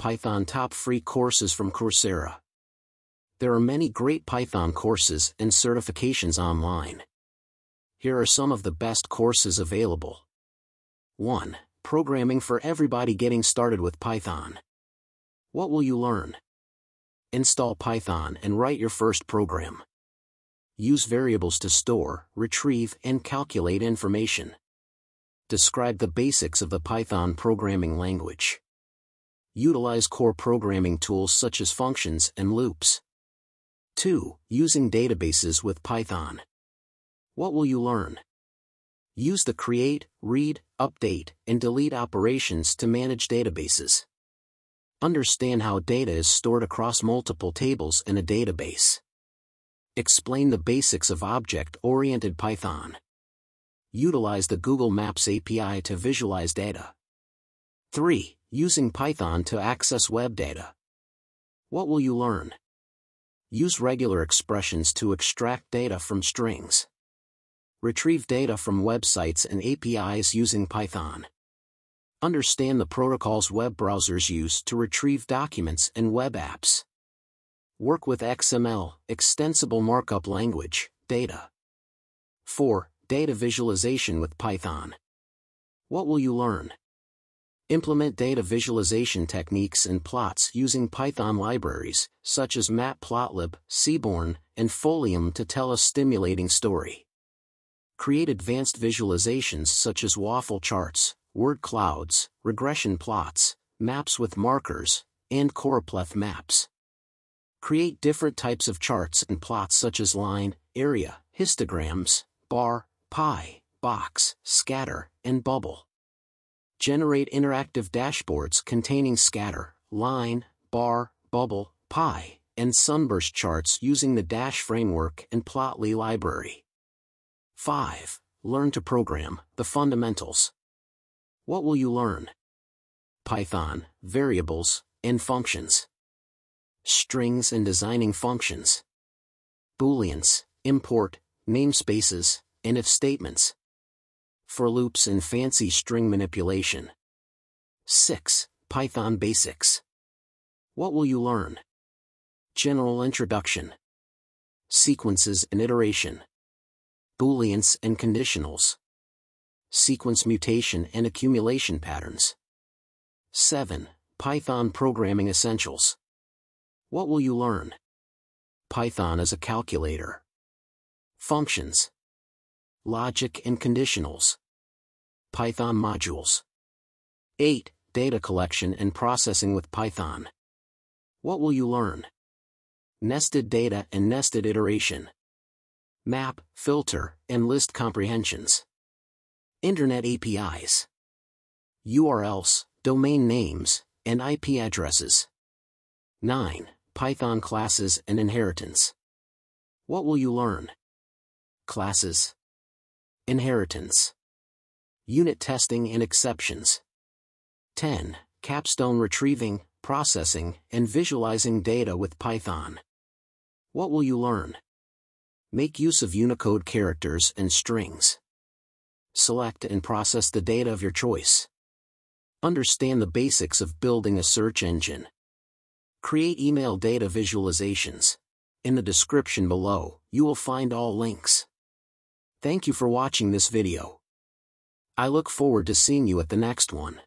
Python top free courses from Coursera. There are many great Python courses and certifications online. Here are some of the best courses available. 1. Programming for everybody getting started with Python. What will you learn? Install Python and write your first program. Use variables to store, retrieve, and calculate information. Describe the basics of the Python programming language. Utilize core programming tools such as functions and loops. 2. Using databases with Python. What will you learn? Use the create, read, update, and delete operations to manage databases. Understand how data is stored across multiple tables in a database. Explain the basics of object-oriented Python. Utilize the Google Maps API to visualize data. 3. Using Python to access web data. What will you learn? Use regular expressions to extract data from strings. Retrieve data from websites and APIs using Python. Understand the protocols web browsers use to retrieve documents and web apps. Work with XML, Extensible Markup Language, data. 4. Data visualization with Python. What will you learn? Implement data visualization techniques and plots using Python libraries, such as Matplotlib, Seaborn, and Folium to tell a stimulating story. Create advanced visualizations such as waffle charts, word clouds, regression plots, maps with markers, and choropleth maps. Create different types of charts and plots such as line, area, histograms, bar, pie, box, scatter, and bubble. Generate interactive dashboards containing scatter, line, bar, bubble, pie, and sunburst charts using the Dash framework and Plotly library. 5. Learn to program, the fundamentals. What will you learn? Python, variables, and functions. Strings and designing functions. Booleans, import, namespaces, and if statements. For loops and fancy string manipulation. 6. Python Basics. What will you learn? General Introduction. Sequences and iteration. Booleans and conditionals. Sequence mutation and accumulation patterns. 7. Python Programming Essentials. What will you learn? Python as a calculator. Functions logic and conditionals. Python modules. 8. Data collection and processing with Python. What will you learn? Nested data and nested iteration. Map, filter, and list comprehensions. Internet APIs. URLs, domain names, and IP addresses. 9. Python classes and inheritance. What will you learn? Classes, Inheritance. Unit testing and exceptions. 10. Capstone retrieving, processing, and visualizing data with Python. What will you learn? Make use of Unicode characters and strings. Select and process the data of your choice. Understand the basics of building a search engine. Create email data visualizations. In the description below, you will find all links. Thank you for watching this video. I look forward to seeing you at the next one.